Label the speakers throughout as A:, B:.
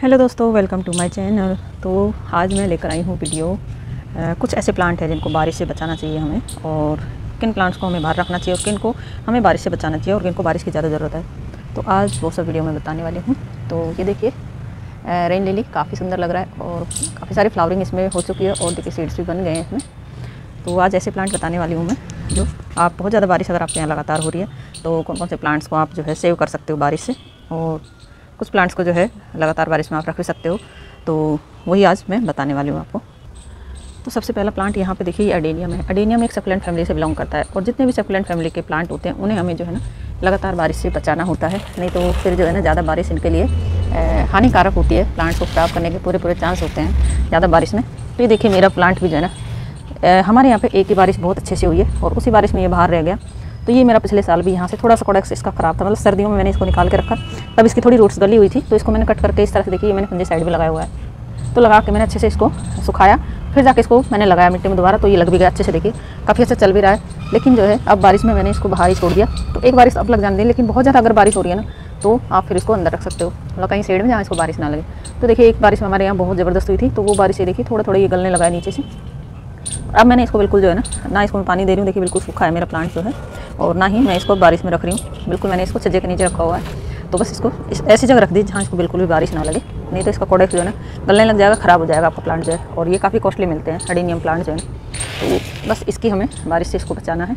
A: Hello दोस्तों welcome to my channel तो आज मैं लेकर आई हूँ वीडियो कुछ ऐसे प्लांट हैं जिनको बारिश से बचाना चाहिए हमें और किन प्लांट्स को हमें बाहर रखना चाहिए और किन को हमें बारिश से बचाना चाहिए और किन को बारिश की ज़्यादा ज़रूरत है। तो आज वो सब वीडियो में बताने वाली हूँ। तो ये देखिए रेन लिली काफ़ी सुंदर लग रहा है और काफ़ी सारी फ्लावरिंग इसमें हो चुकी है और देखिए सीड्स भी बन गए हैं इसमें। तो आज ऐसे प्लांट बताने वाली हूँ मैं, जो आप, बहुत ज़्यादा बारिश अगर आपके यहाँ लगातार हो रही है तो कौन कौन से प्लांट्स को आप जो है सेव कर सकते हो बारिश से? और कुछ प्लांट्स को जो है लगातार बारिश में आप रख भी सकते हो। तो वही आज मैं बताने वाली हूँ आपको। तो सबसे पहला प्लांट यहाँ पे देखिए अडेनियम है। अडेनियम एक सकुलेंट फैमिली से बिलोंग करता है और जितने भी सकुलेंट फैमिली के प्लांट होते हैं, उन्हें हमें जो है ना लगातार बारिश से बचाना होता है। नहीं तो फिर जो है ना ज़्यादा बारिश इनके लिए हानिकारक होती है। प्लांट्स को ख़राब करने के पूरे पूरे चांस होते हैं ज़्यादा बारिश में। तो ये देखिए मेरा प्लांट भी जो है ना हमारे यहाँ पर एक ही बारिश बहुत अच्छे से हुई है और उसी बारिश में ये बाहर रह गया। तो ये मेरा पिछले साल भी यहाँ से थोड़ा सा कोडेक्स इसका ख़राब था मतलब सर्दियों में मैंने इसको निकाल के रखा। तब इसकी थोड़ी रूट्स गली हुई थी तो इसको मैंने कट करके इस तरह से देखिए मैंने पंजे साइड में लगाया हुआ है। तो लगा के मैंने अच्छे से इसको सुखाया, फिर जाके इसको मैंने लगाया मिट्टी में दोबारा तो ये लग भी गया अच्छे से देखिए, काफ़ी अच्छा चल भी रहा है। लेकिन जो है, अब बारिश में मैंने इसको बाहर ही छोड़ दिया। तो एक बारिश अब लग जाने दी, लेकिन बहुत ज़्यादा अगर बारिश हो रही है ना तो आप फिर इसको अंदर रख सकते हो। मतलब कहीं साइड में जहाँ इसको बारिश ना लगे। तो देखिए, एक बारिश हमारे यहाँ बहुत ज़बरदस्त हुई थी तो वो बारिश ये देखिए थोड़ा थोड़ा ये गलने लगा नीचे से। अब मैंने इसको बिल्कुल जो है ना ना इसको मैं पानी दे रही हूँ, देखिए बिल्कुल सूखा है मेरा प्लांट जो है। और ना ही मैं इसको बारिश में रख रही हूँ। बिल्कुल मैंने इसको छज्जे के नीचे रखा हुआ है। तो बस इसको इस, ऐसी जगह रख दी जहाँ इसको बिल्कुल भी बारिश ना लगे। नहीं तो इसका प्रोडक्ट जो है ना गलने लग जाएगा, ख़राब हो जाएगा आपका प्लांट जो है। और ये काफ़ी कॉस्टली मिलते हैं अडीनियम प्लांट जो है। तो बस इसकी हमें बारिश से इसको बचाना है।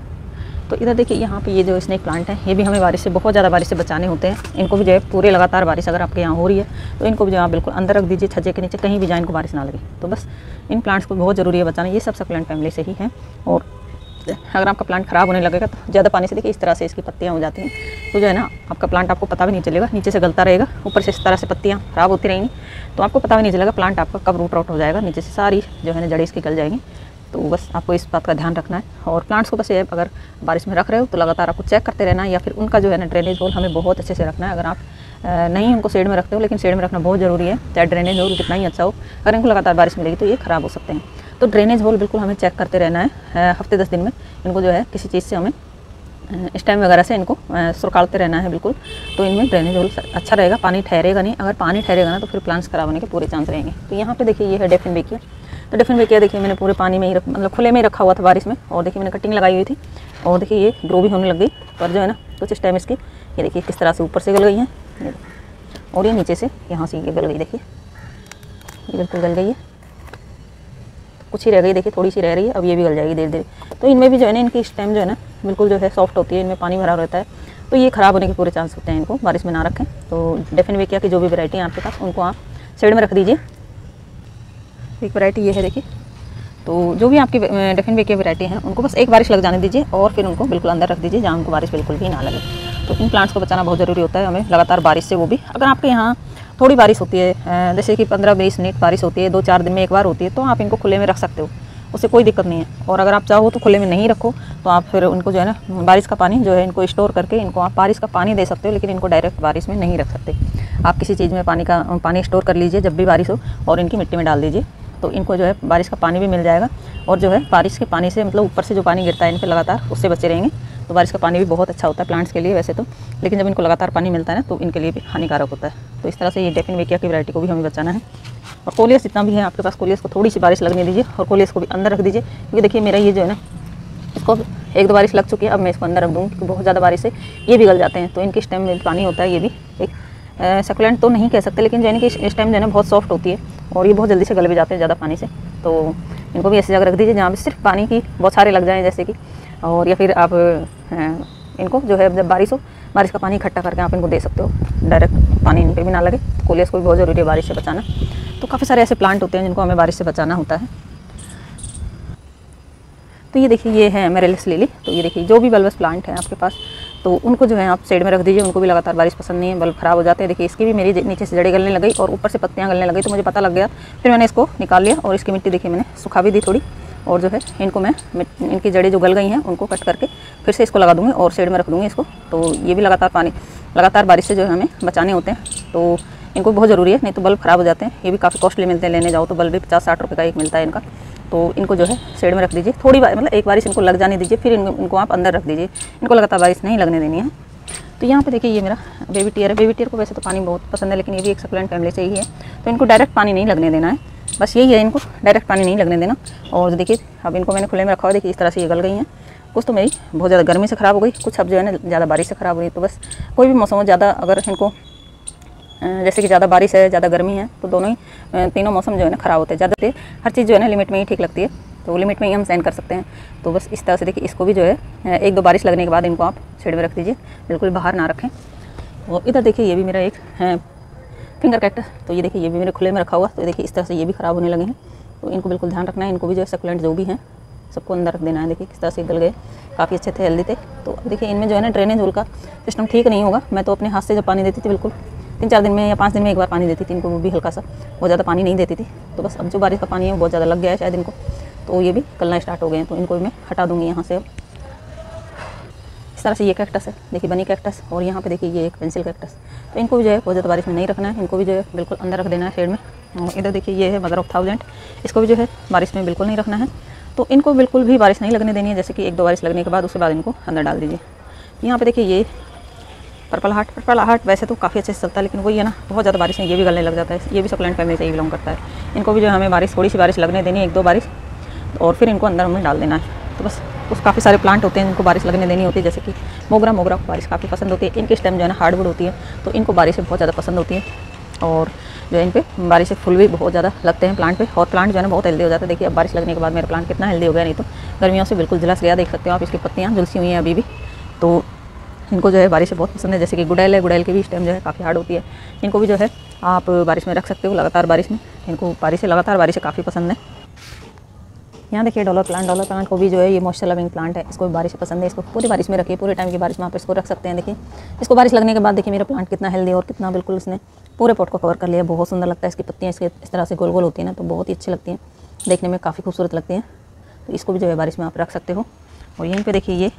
A: तो इधर देखिए, यहाँ पे ये जो स्नेक प्लांट है, ये भी हमें बारिश से, बहुत ज़्यादा बारिश से बचाने होते हैं। इनको भी जो है पूरे लगातार बारिश अगर आपके यहाँ हो रही है तो इनको भी जो आप बिल्कुल अंदर रख दीजिए, छज्जे के नीचे, कहीं भी जाए, इनको बारिश ना लगे। तो बस इन प्लांट्स को बहुत ज़रूरी है बचाना। ये सब प्लांट फैमिली से ही है। और अगर आपका प्लांट ख़राब होने लगेगा तो ज़्यादा पानी से देखिए, इस तरह से इसकी पत्तियाँ हो जाती हैं। तो जो है ना, आपका प्लांट आपको पता भी नहीं चलेगा, नीचे से गलता रहेगा, ऊपर से इस तरह से पत्तियाँ ख़राब होती रहेंगी तो आपको पता भी नहीं चलेगा प्लांट आपका कब रूट आउट हो जाएगा, नीचे से सारी जो है ना जड़ें इसकी गल जाएँगी। तो बस आपको इस बात का ध्यान रखना है। और प्लांट्स को बस ये अगर बारिश में रख रहे हो तो लगातार आपको चेक करते रहना है या फिर उनका जो है ना ड्रेनेज होल हमें बहुत अच्छे से रखना है। अगर आप नहीं उनको शेड में रखते हो, लेकिन शेड में रखना बहुत ज़रूरी है, चाहे ड्रेनेज होल कितना ही अच्छा हो, अगर इनको लगातार बारिश मिलेगी तो ये ख़राब हो सकते हैं। तो ड्रेनेज होल बिल्कुल हमें चेक करते रहना है हफ़्ते दस दिन में। इनको जो है, किसी चीज़ से हमें स्टेम वगैरह से इनको सुरकालते रहना है बिल्कुल। तो इनमें ड्रेनेज होल अच्छा रहेगा, पानी ठहरेगा नहीं। अगर पानी ठहरेगा ना तो फिर प्लांट्स खराब होने के पूरे चांस रहेंगे। तो यहाँ पे देखिए, ये है डेफिन बेकिया तो डेफिन बेकिया देखिए, मैंने पूरे पानी में ही रख मतलब खुले में ही रखा हुआ था बारिश में। और देखिए, मैंने कटिंग लगाई हुई थी। और देखिए, ये ग्रो भी होने लग गई। पर जो है ना, कुछ इस टाइम इसकी, ये देखिए, किस तरह से ऊपर से गल गई है। और ये नीचे से यहाँ से ये गल गई, देखिए। ये बिल्कुल गल गई है। कुछ ही रह गई, देखिए थोड़ी सी रह रही है, अब ये भी गल जाएगी धीरे धीरे तो इनमें भी जो है ना, इनकी स्टेम जो है ना, बिल्कुल जो है सॉफ्ट होती है, इनमें पानी भरा रहता है। तो ये ख़राब होने के पूरे चांस होते हैं इनको, बारिश में ना रखें। तो डेफिन वेकिया की जो भी वैरायटी है आपके पास, उनको आप साइड में रख दीजिए। एक वैरायटी ये है, देखिए। तो जो भी आपकी डेफिन वेकिया वैरायटी है, उनको बस एक बारिश लग जाने दीजिए और फिर उनको बिल्कुल अंदर रख दीजिए, जहाँ उनको बारिश बिल्कुल भी ना लगे। तो इन प्लांट्स को बचाना बहुत ज़रूरी होता है हमें, लगातार बारिश से वो भी। अगर आपके यहाँ थोड़ी बारिश होती है जैसे कि पंद्रह बीस मिनट बारिश होती है, दो चार दिन में एक बार होती है तो आप इनको खुले में रख सकते हो। उससे कोई दिक्कत नहीं है। और अगर आप चाहो तो खुले में नहीं रखो तो आप फिर उनको जो है ना, बारिश का पानी जो है इनको स्टोर करके इनको आप बारिश का पानी दे सकते हो, लेकिन इनको डायरेक्ट बारिश में नहीं रख सकते। आप किसी चीज़ में पानी का, पानी स्टोर कर लीजिए जब भी बारिश हो, और इनकी मिट्टी में डाल दीजिए तो इनको जो है बारिश का पानी भी मिल जाएगा। और जो है बारिश के पानी से मतलब ऊपर से जो पानी गिरता है इन पर लगातार, उससे बचे रहेंगे। तो बारिश का पानी भी बहुत अच्छा होता है प्लांट्स के लिए वैसे तो लेकिन जब इनको लगातार पानी मिलता है ना तो इनके लिए भी हानिकारक होता है। तो इस तरह से ये डेफिन वेकिया की वैरायटी को भी हमें बचाना है। और कोलियस जितना भी है, आपके पास कोलियस को थोड़ी सी बारिश लगने दीजिए और कोलियस को भी अंदर रख दीजिए, क्योंकि देखिए मेरा ये जो है ना, इसको एक दो बारिश लग चुकी है, अब मैं इसको अंदर रख दूँगी, क्योंकि बहुत ज़्यादा बारिश से ये भी गल जाते हैं। तो इनके स्टेम में पानी होता है, ये भी एक सकुलेंट तो नहीं कह सकते, लेकिन यानी कि इस टाइम जो है ना, बहुत सॉफ्ट होती है और ये बहुत जल्दी से गल भी जाते हैं ज़्यादा पानी से। तो इनको भी ऐसी जगह रख दीजिए जहाँ पर सिर्फ़ पानी की बहुत सारे लग जाएँ, जैसे कि, और या फिर आप इनको जो है जब बारिश हो बारिश का पानी इकट्ठा करके आप इनको दे सकते हो। डायरेक्ट पानी इन पर भी ना लगे। कोलियस को भी बहुत ज़रूरी है बारिश से बचाना। तो काफ़ी सारे ऐसे प्लांट होते हैं जिनको हमें बारिश से बचाना होता है। तो ये देखिए, ये है मेरेलिस लिली तो ये देखिए, जो भी बल्बस प्लांट है आपके पास तो उनको जो है आप साइड में रख दीजिए। उनको भी लगातार बारिश पसंद नहीं है बल्ब ख़राब हो जाते हैं। देखिए, इसकी भी मेरी नीचे से जड़ें गलने लगी और ऊपर से पत्तियाँ गलने लगी तो मुझे पता लग गया। फिर मैंने इसको निकाल लिया और इसकी मिट्टी देखिए मैंने सुखा भी दी थोड़ी। और जो है, इनको मैं इनकी जड़ें जो गल गई हैं, उनको कट करके फिर से इसको लगा दूँगी और साइड में रख दूँगी इसको। तो ये भी लगातार पानी, लगातार बारिश से जो है हमें बचाने होते हैं। तो इनको बहुत ज़रूरी है, नहीं तो बल्ब ख़राब हो जाते हैं। ये भी काफ़ी कॉस्टली मिलते हैं, लेने जाओ तो बल्ब भी पचास साठ रुपये का एक मिलता है इनका। तो इनको जो है साइड में रख दीजिए। थोड़ी बार मतलब एक बारिश इनको लग जाने दीजिए, फिर इनको आप अंदर रख दीजिए। इनको लगातार बारिश नहीं लगने देनी है। तो यहाँ पे देखिए, ये मेरा बेबी टीयर है। बेबी टीयर को वैसे तो पानी बहुत पसंद है, लेकिन ये भी एक सकुलेंट फैमिली से ही है। तो इनको डायरेक्ट पानी नहीं लगने देना है। बस यही है इनको डायरेक्ट पानी नहीं लगने देना। और देखिए, अब इनको मैंने खुले में रखा हुआ देखिए, इस तरह से ये गल गई हैं। कुछ तो मेरी बहुत ज़्यादा गर्मी से ख़राब हो गई, कुछ अब जो है ना, ज़्यादा बारिश से ख़राब हो गई। तो बस कोई भी मौसम हो, ज़्यादा अगर इनको जैसे कि ज़्यादा बारिश है, ज़्यादा गर्मी है तो दोनों ही तीनों मौसम जो है ना, ख़राब होते हैं। ज़्यादा हर चीज़ जो है ना लिमिट में ही ठीक लगती है। तो लिमिट में ही हम सेंड कर सकते हैं। तो बस इस तरह से देखिए, इसको भी जो है एक दो बारिश लगने के बाद इनको आप छेड़ में रख दीजिए, बिल्कुल बाहर ना रखें। और इधर देखिए, ये भी मेरा एक फिंगर कैक्टस तो ये देखिए, ये भी मेरे खुले में रखा हुआ तो देखिए, इस तरह से ये भी ख़राब होने लगे हैं। तो इनको बिल्कुल ध्यान रखना है, इनको भी जो है सकुलेंट जो भी हैं, सबको अंदर रख देना है। देखिए, किस तरह से गल गए, काफ़ी अच्छे थे हेल्दी थे। तो देखिए, इनमें जो है ना ड्रेनेज होल का सिस्टम ठीक नहीं होगा। मैं तो अपने हाथ से जब पानी देती थी, बिल्कुल तीन चार दिन में या पाँच दिन में एक बार पानी देती थी इनको, वो भी हल्का सा, बहुत ज़्यादा पानी नहीं देती थी। तो बस अब जो बारिश का पानी है, वो बहुत ज़्यादा लग गया है शायद इनको। तो ये भी कलना स्टार्ट हो गए हैं तो इनको भी मैं हटा दूँगी यहाँ से अब। इस तरह से ये कैक्टस है। देखिए, बनी कैक्टस और यहाँ पे देखिए, ये एक पेंसिल कैक्टस तो इनको भी जो है, बहुत ज़्यादा बारिश में नहीं रखना है। इनको भी जो है, बिल्कुल अंदर रख देना है शेड में। और इधर देखिए, ये है मदर ऑफ़ थाउज़ेंड इसको भी जो है, बारिश में बिल्कुल नहीं रखना है। तो इनको बिल्कुल भी बारिश नहीं लगने देनी है। जैसे कि एक दो बारिश लगने के बाद, उसके बाद इनको अंदर डाल दीजिए। यहाँ पर देखिए, ये पर्पल हार्ट पर्पल हार्ट वैसे तो काफ़ी अच्छे से चलता है, लेकिन वही है ना, बहुत ज़्यादा बारिश में ये भी गलने लग जाता है। ये भी सप्लेंट फैमिली से ही बिलोंग करता है। इनको भी जो हमें बारिश, थोड़ी सी बारिश लगने देनी है, एक दो बारिश। और फिर इनको अंदर हमें डाल देना है। तो बस कुछ काफ़ी सारे प्लांट होते हैं, जिनको बारिश लगने देनी होती है, जैसे कि मोगरा मोगरा को बारिश काफ़ी पसंद होती है, इनकी स्टेम जो है ना हार्डवुड होती है तो इनको बारिश बहुत ज़्यादा पसंद होती है, और जो है इन पर बारिश से फूल भी बहुत ज़्यादा लगते हैं प्लांट पे, और प्लांट जो है ना, बहुत हेल्दी हो जाता है। देखिए, अब बारिश लगने के बाद मेरा प्लांट कितना हेल्दी हो गया, नहीं तो गर्मियों से बिल्कुल झुलस गया, देख सकते हो आप, इसकी पत्तियाँ झुलसी हुई हैं अभी भी तो इनको जो है बारिश बहुत पसंद है, जैसे कि गुड़ैल है, गुड़ैल की भी स्टेम जो है काफ़ी हार्ड होती है, इनको भी जो है आप बारिश में रख सकते हो लगातार बारिश में, इनको बारिश लगातार बारिश काफ़ी पसंद है यहाँ देखिए डॉलर प्लांट डॉलर प्लांट को भी जो है ये मॉइस्चर लविंग प्लांट है। इसको बारिश पसंद है, इसको पूरी बारिश में रखिए, पूरे टाइम की बारिश में आप इसको रख सकते हैं, देखिए। इसको बारिश लगने के बाद देखिए मेरा प्लांट कितना हेल्दी और कितना बिल्कुल इसने पूरे पॉट को कवर कर लिया बहुत सुंदर लगता है, इसकी पत्तियाँ इसके, इस तरह से गोल गोल होती है ना तो बहुत ही अच्छी लगती हैं। देखने में काफ़ी खूबसूरत लगती हैं। तो इसको भी जो है बारिश में आप रख सकते हो। और यहीं पर देखिए ये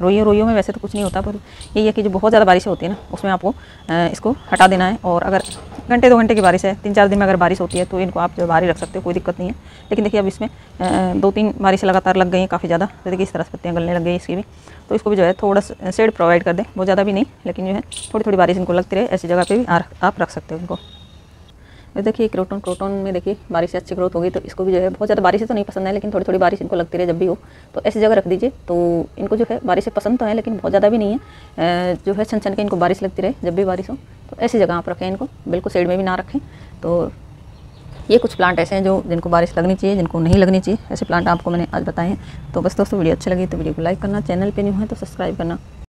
A: रोइयों रोइयों में वैसे तो कुछ नहीं होता, पर यही है कि जो बहुत ज़्यादा बारिश होती है ना, उसमें आपको इसको हटा देना है। और अगर घंटे, दो घंटे की बारिश है, तीन चार दिन में अगर बारिश होती है तो इनको आप जो बाहर ही रख सकते हो, कोई दिक्कत नहीं है। लेकिन देखिए, अब इसमें दो तीन बारिश लगातार लग गई हैं, काफ़ी ज़्यादा देखिए इस तरह से पत्तियाँ गलने लग गई इसकी भी। तो इसको भी जो है थोड़ा शेड प्रोवाइड कर दें बहुत ज़्यादा भी नहीं, लेकिन जो है थोड़ी थोड़ी बारिश इनको लगती रहे, ऐसी जगह पर भी आप रख सकते हो इनको। देखिए, क्रोटोन, क्रोटन में देखिए, बारिश से अच्छी ग्रोथ होगी तो इसको भी जो है, बहुत ज़्यादा बारिश से तो नहीं पसंद है, लेकिन थोड़ी थोड़ी बारिश इनको लगती रहे जब भी हो तो ऐसी जगह रख दीजिए तो इनको जो है, बारिश से पसंद तो है, लेकिन बहुत ज़्यादा भी नहीं है। जो है छन छन के इनको बारिश लगती रहे, जब भी बारिश हो तो ऐसी जगह आप रखें इनको, बिल्कुल साइड में भी ना रखें तो ये कुछ प्लांट ऐसे हैं जो, जिनको बारिश लगनी चाहिए, जिनको नहीं लगनी चाहिए, ऐसे प्लांट आपको मैंने आज बताए हैं। तो बस दोस्तों, वीडियो अच्छी लगी तो वीडियो को लाइक करना, चैनल पर नहीं है तो सब्सक्राइब करना।